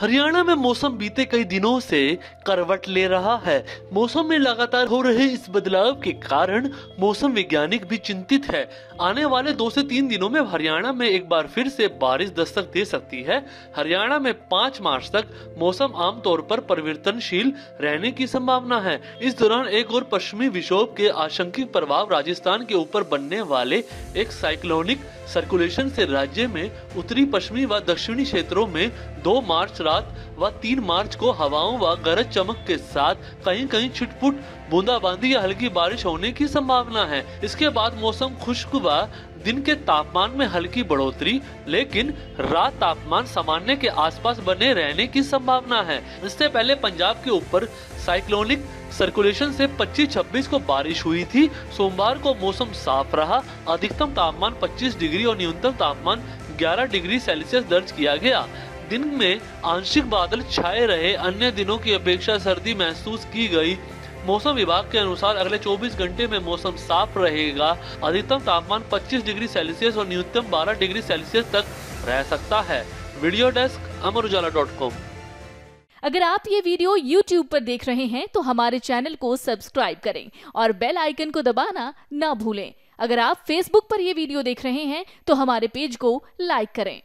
हरियाणा में मौसम बीते कई दिनों से करवट ले रहा है। मौसम में लगातार हो रहे इस बदलाव के कारण मौसम वैज्ञानिक भी चिंतित है। आने वाले दो से तीन दिनों में हरियाणा में एक बार फिर से बारिश दस्तक दे सकती है। हरियाणा में पाँच मार्च तक मौसम आमतौर पर परिवर्तनशील रहने की संभावना है। इस दौरान एक और पश्चिमी विक्षोभ के आशंकित प्रभाव राजस्थान के ऊपर बनने वाले एक साइक्लोनिक सर्कुलेशन से राज्य में उत्तरी पश्चिमी व दक्षिणी क्षेत्रों में दो मार्च रात व 3 मार्च को हवाओं व गरज चमक के साथ कहीं कहीं छिटपुट, बूंदाबांदी या हल्की बारिश होने की संभावना है। इसके बाद मौसम खुश्क व दिन के तापमान में हल्की बढ़ोतरी, लेकिन रात तापमान सामान्य के आसपास बने रहने की संभावना है। इससे पहले पंजाब के ऊपर साइक्लोनिक सर्कुलेशन से 25-26 को बारिश हुई थी। सोमवार को मौसम साफ़ रहा। अधिकतम तापमान 25 डिग्री और न्यूनतम तापमान 11 डिग्री सेल्सियस दर्ज किया गया। दिन में आंशिक बादल छाए रहे, अन्य दिनों की अपेक्षा सर्दी महसूस की गई। मौसम विभाग के अनुसार अगले 24 घंटे में मौसम साफ़ रहेगा। अधिकतम तापमान 25 डिग्री सेल्सियस और न्यूनतम 12 डिग्री सेल्सियस तक रह सकता है। Video desk, Amar Ujala dot com. अगर आप ये वीडियो YouTube पर देख रहे हैं तो हमारे चैनल को सब्सक्राइब करें और बेल आइकन को दबाना ना भूलें। अगर आप Facebook पर यह वीडियो देख रहे हैं तो हमारे पेज को लाइक करें।